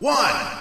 one.